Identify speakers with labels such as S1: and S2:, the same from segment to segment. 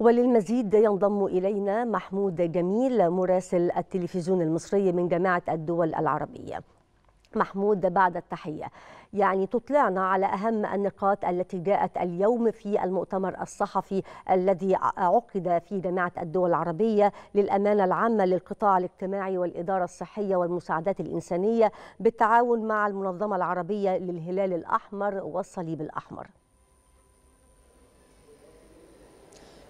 S1: وللمزيد ينضم إلينا محمود جميل مراسل التلفزيون المصري من جامعة الدول العربية. محمود بعد التحية. يعني تطلعنا على أهم النقاط التي جاءت اليوم في المؤتمر الصحفي الذي عقد في جامعة الدول العربية للأمانة العامة للقطاع الاجتماعي والإدارة الصحية والمساعدات الإنسانية بالتعاون مع المنظمة العربية للهلال الأحمر والصليب الأحمر.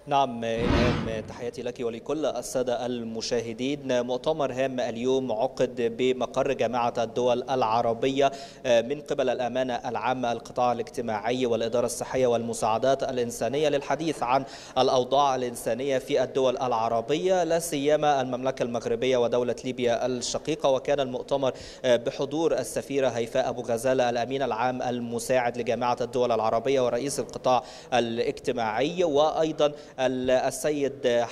S2: نعم إلهام تحياتي لك ولكل السادة المشاهدين. مؤتمر هام اليوم عقد بمقر جامعة الدول العربية من قبل الأمانة العامة القطاع الاجتماعي والإدارة الصحية والمساعدات الإنسانية للحديث عن الأوضاع الإنسانية في الدول العربية لا سيما المملكة المغربية ودولة ليبيا الشقيقة. وكان المؤتمر بحضور السفيرة هيفاء أبو غزالة الأمين العام المساعد لجامعة الدول العربية ورئيس القطاع الاجتماعي وأيضا السيد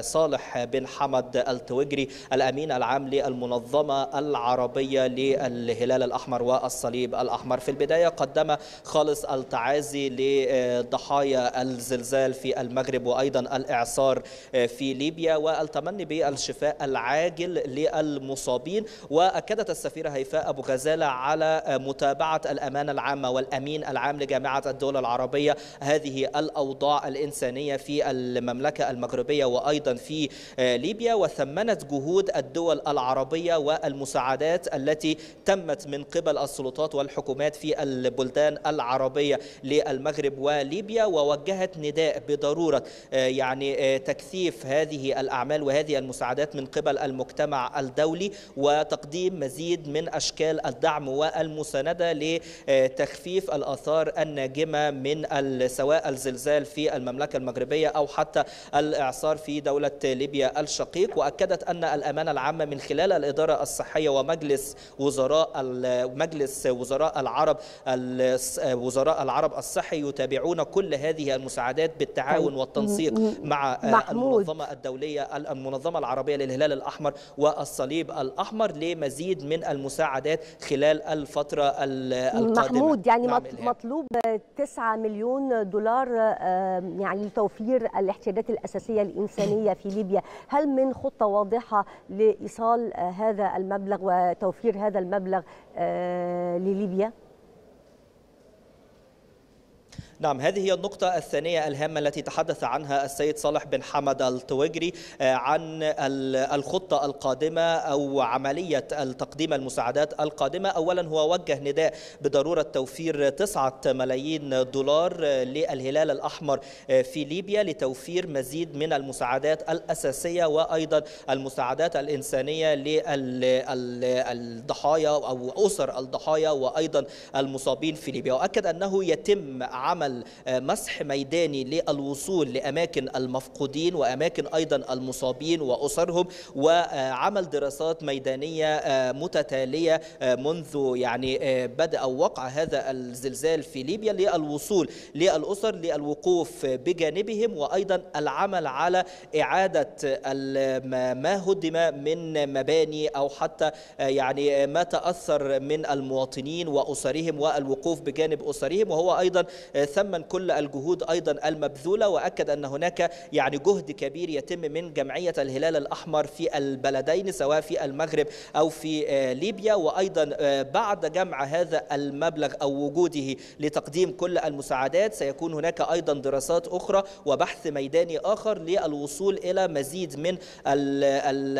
S2: صالح بن حمد التوجري الأمين العام للمنظمة العربية للهلال الأحمر والصليب الأحمر. في البداية قدم خالص التعازي لضحايا الزلزال في المغرب وأيضا الإعصار في ليبيا. والتمني بالشفاء العاجل للمصابين. وأكدت السفيره هيفاء أبو غزالة على متابعة الامانه العامة والأمين العام لجامعة الدول العربية هذه الأوضاع الإنسانية في المملكة المغربية وأيضا في ليبيا وثمنت جهود الدول العربية والمساعدات التي تمت من قبل السلطات والحكومات في البلدان العربية للمغرب وليبيا ووجهت نداء بضرورة يعني تكثيف هذه الأعمال وهذه المساعدات من قبل المجتمع الدولي وتقديم مزيد من أشكال الدعم والمساندة لتخفيف الآثار الناجمة من سواء الزلزال في المملكة المغربية أو حتى الإعصار في دولة ليبيا الشقيق وأكدت أن الأمانة العامة من خلال الإدارة الصحية ومجلس وزراء مجلس وزراء العرب وزراء العرب الصحي يتابعون كل هذه المساعدات بالتعاون والتنسيق مع محمود. المنظمة الدولية المنظمة العربية للهلال الأحمر والصليب الأحمر لمزيد من المساعدات خلال الفترة القادمة.
S1: محمود يعني مطلوب 9 مليون دولار يعني لتوفير الاحتياجات الأساسية الإنسانية في ليبيا هل من خطة واضحة لإيصال هذا المبلغ وتوفير هذا المبلغ لليبيا؟
S2: نعم هذه هي النقطة الثانية الهامة التي تحدث عنها السيد صالح بن حمد التوجري عن الخطة القادمة أو عملية تقديم المساعدات القادمة. أولا هو وجه نداء بضرورة توفير تسعة ملايين دولار للهلال الأحمر في ليبيا لتوفير مزيد من المساعدات الأساسية وأيضا المساعدات الإنسانية للضحايا أو أسر الضحايا وأيضا المصابين في ليبيا. وأكد أنه يتم عمل مسح ميداني للوصول لأماكن المفقودين وأماكن أيضا المصابين وأسرهم وعمل دراسات ميدانية متتالية منذ يعني بدأ وقع هذا الزلزال في ليبيا للوصول للأسر للوقوف بجانبهم وأيضا العمل على إعادة ما هدم من مباني أو حتى يعني ما تأثر من المواطنين وأسرهم والوقوف بجانب أسرهم وهو أيضا ثمن كل الجهود أيضا المبذولة وأكد أن هناك يعني جهد كبير يتم من جمعية الهلال الأحمر في البلدين سواء في المغرب أو في ليبيا. وأيضا بعد جمع هذا المبلغ أو وجوده لتقديم كل المساعدات سيكون هناك أيضا دراسات أخرى وبحث ميداني آخر للوصول إلى مزيد من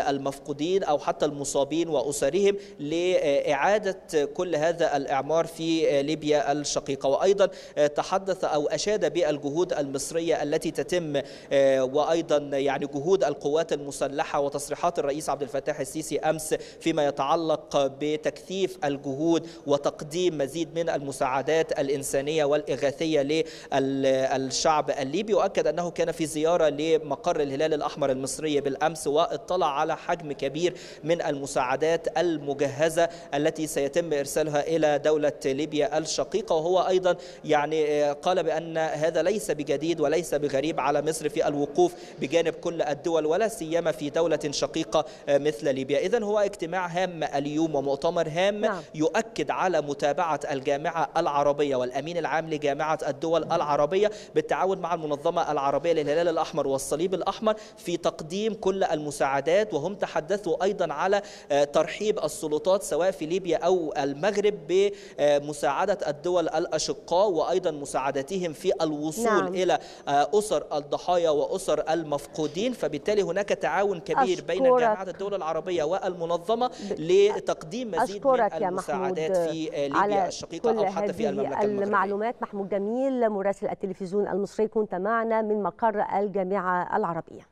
S2: المفقودين أو حتى المصابين وأسرهم لإعادة كل هذا الإعمار في ليبيا الشقيقة. وأيضا تحدث أو أشاد بالجهود المصرية التي تتم وأيضا يعني جهود القوات المسلحة وتصريحات الرئيس عبد الفتاح السيسي أمس فيما يتعلق بتكثيف الجهود وتقديم مزيد من المساعدات الإنسانية والإغاثية للشعب الليبي. وأكد أنه كان في زيارة لمقر الهلال الأحمر المصري بالأمس واطلع على حجم كبير من المساعدات المجهزة التي سيتم إرسالها إلى دولة ليبيا الشقيقة. وهو أيضا يعني قال بأن هذا ليس بجديد وليس بغريب على مصر في الوقوف بجانب كل الدول ولا سيما في دولة شقيقة مثل ليبيا إذا هو اجتماع هام اليوم ومؤتمر هام
S1: نعم.
S2: يؤكد على متابعة الجامعة العربية والأمين العام لجامعة الدول العربية بالتعاون مع المنظمة العربية للهلال الأحمر والصليب الأحمر في تقديم كل المساعدات وهم تحدثوا أيضا على ترحيب السلطات سواء في ليبيا أو المغرب بمساعدة الدول الأشقاء وأيضا مساعدتهم في الوصول
S1: نعم.
S2: إلى أسر الضحايا وأسر المفقودين فبالتالي هناك تعاون كبير بين. جامعة الدول العربية والمنظمة لتقديم مزيد من المساعدات في
S1: على
S2: ليبيا الشقيقة
S1: كل
S2: أو حتى في المملكة المغربية
S1: المعلومات محمود جميل مراسل التلفزيون المصري كنت معنا من مقر الجامعة العربية